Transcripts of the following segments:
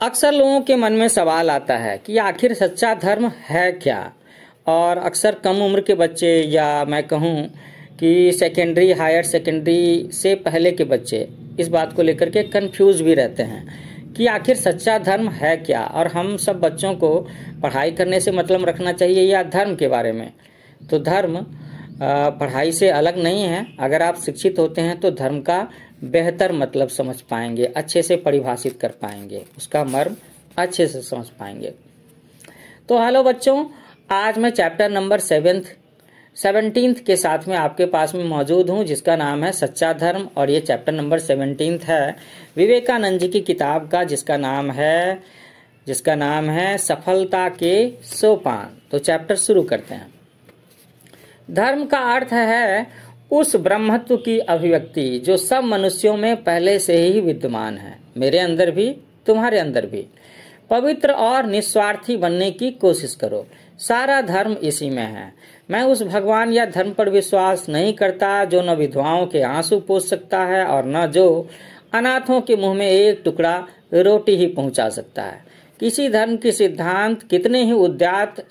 अक्सर लोगों के मन में सवाल आता है कि आखिर सच्चा धर्म है क्या? और अक्सर कम उम्र के बच्चे या मैं कहूँ कि सेकेंडरी हायर सेकेंडरी से पहले के बच्चे, इस बात को लेकर के कंफ्यूज भी रहते हैं कि आखिर सच्चा धर्म है क्या? और हम सब बच्चों को पढ़ाई करने से मतलब रखना चाहिए या धर्म के बारे में? तो धर्म पढ़ाई से अलग नहीं है। अगर आप शिक्षित होते हैं तो धर्म का बेहतर मतलब समझ पाएँगे, अच्छे से परिभाषित कर पाएँगे। उसका मर्म अच्छे से समझ पाएँगे। तो हेलो बच्चों, आज मैं चैप्टर नंबर सेवेंथ सेवनटींथ के साथ में आपके पास में मौजूद हूँ, जिसका नाम है सच्चा धर्म, और ये चैप्टर नंबर सेवनटींथ है। विवेकानंद जी की किताब का, जिसका नाम है, जिसका नाम है सफलता के सोपान। तो चैप्टर शुरू करते हैं। धर्म का अर्थ है उस ब्रह्मत्व की अभिव्यक्ति, जो सब मनुष्यों में पहले से ही विद्यमान है। मेरे अंदर भी, तुम्हारे अंदर भी। पवित्र और निस्वार्थी बनने की कोशिश करो। सारा धर्म इसी में है। मैं उस भगवान या धर्म पर विश्वास नहीं करता, जो न विधवाओं के आँसू पोस सकता है और न जो अनाथों के मुँह में एक टुकड़ा रोटी ही पहुँचा सकता है। किसी धर्म के सिद्धांत कितने ही उद्यात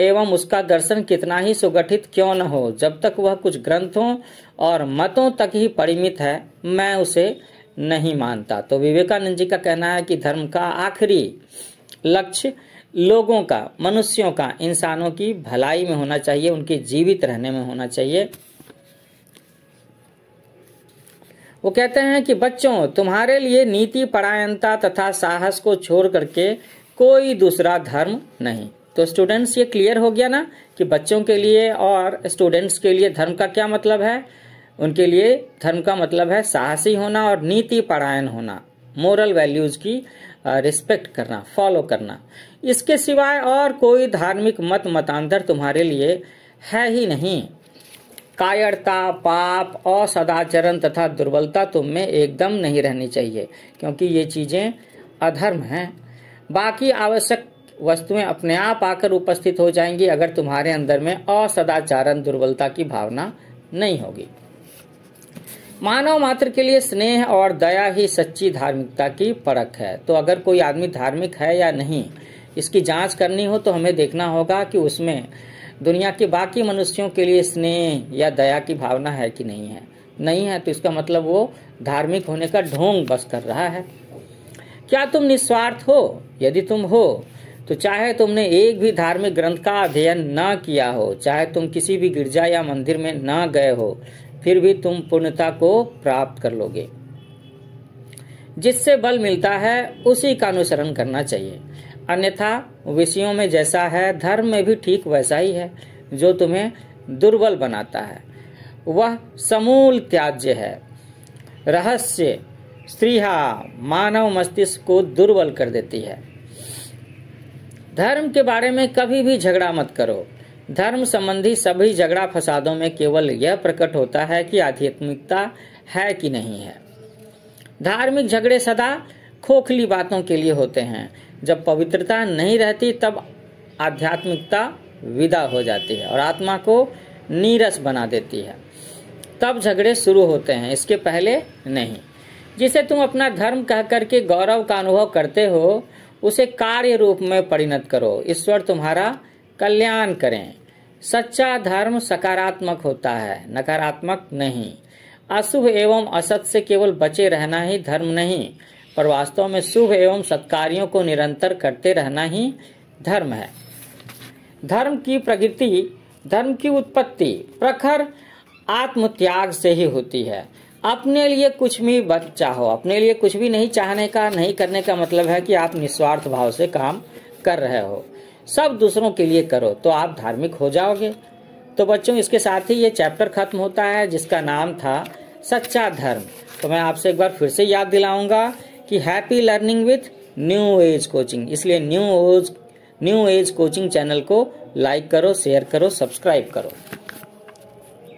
एवं उसका दर्शन कितना ही सुगठित क्यों न हो, जब तक वह कुछ ग्रंथों और मतों तक ही परिमित है, मैं उसे नहीं मानता। तो विवेकानंद जी का कहना है कि धर्म का आखिरी लक्ष्य लोगों का, मनुष्यों का, इंसानों की भलाई में होना चाहिए, उनके जीवित रहने में होना चाहिए। वो कहते हैं कि, बच्चों, तुम्हारे लिए नीति, परायणता तथा साहस को छोड़ करके कोई दूसरा धर्म नहीं। तो स्टूडेंट्स ये क्लियर हो गया ना कि बच्चों के लिए और स्टूडेंट्स के लिए धर्म का क्या मतलब है? उनके लिए धर्म का मतलब है साहसी होना और नीति परायण होना मोरल वैल्यूज़ की रिस्पेक्ट करना फॉलो करना। इसके सिवाय और कोई धार्मिक मत, मतांतर तुम्हारे लिए है ही नहीं। कायरता, पाप, असदाचरण तथा दुर्बलता तुम में एकदम नहीं रहनी चाहिए, क्योंकि ये चीज़ें अधर्म हैं। बाकी आवश्यक वस्तुएँ अपने आप आकर उपस्थित हो जाएँगी अगर तुम्हारे अंदर में असदाचारण दुर्बलता की भावना नहीं होगी। मानव मात्र के लिए स्नेह और दया ही सच्ची धार्मिकता की परख है। तो अगर कोई आदमी धार्मिक है या नहीं, इसकी जाँच करनी हो तो हमें देखना होगा कि उसमें दुनिया के बाकी मनुष्यों के लिए स्नेह या दया की भावना है कि नहीं है। नहीं है तो इसका मतलब वो धार्मिक होने का ढोंग बस कर रहा है। क्या तुम निस्वार्थ हो? यदि तुम हो तो चाहे तुमने एक भी धार्मिक ग्रंथ का अध्ययन न किया हो, चाहे तुम किसी भी गिरजा या मंदिर में न गए हो, फिर भी तुम पूर्णता को प्राप्त कर लोगे। जिससे बल मिलता है, उसी का अनुसरण करना चाहिए। अन्यथा, विषयों में जैसा है, धर्म में भी ठीक वैसा ही है, जो तुम्हें दुर्बल बनाता है। वह समूल त्याज्य है। रहस्य, स्त्रीहा, मानव मस्तिष्क को दुर्बल कर देती है। धर्म के बारे में कभी भी झगड़ा मत करो। धर्म संबंधी सभी झगड़ा फसादों में केवल यह प्रकट होता है कि आध्यात्मिकता है कि नहीं है। धार्मिक झगड़े सदा खोखली बातों के लिए होते हैं। जब पवित्रता नहीं रहती, तब आध्यात्मिकता विदा हो जाती है और आत्मा को नीरस बना देती है। तब झगड़े शुरू होते हैं, इसके पहले नहीं। जिसे तुम अपना धर्म कह करके गौरव का अनुभव करते हो उसे कार्य रूप में परिणत करो। ईश्वर तुम्हारा कल्याण करें। सच्चा धर्म सकारात्मक होता है, नकारात्मक नहीं। अशुभ एवं असत से केवल बचे रहना ही धर्म नहीं, पर वास्तव में शुभ एवं सत्कार्यों को निरंतर करते रहना ही धर्म है। धर्म की प्रकृति धर्म की उत्पत्ति प्रखर आत्म त्याग से ही होती है। अपने लिए कुछ भी बच चाहो, अपने लिए कुछ भी नहीं चाहने का, नहीं करने का मतलब है कि आप निस्वार्थ भाव से काम कर रहे हो। सब दूसरों के लिए करो तो आप धार्मिक हो जाओगे। तो बच्चों, इसके साथ ही ये चैप्टर खत्म होता है, जिसका नाम था सच्चा धर्म। तो मैं आपसे एक बार फिर से याद दिलाऊँगा कि happy learning with New Age Coaching इसलिए New Age New Age Coaching channel को लाइक करो शेयर करो सब्सक्राइब करो।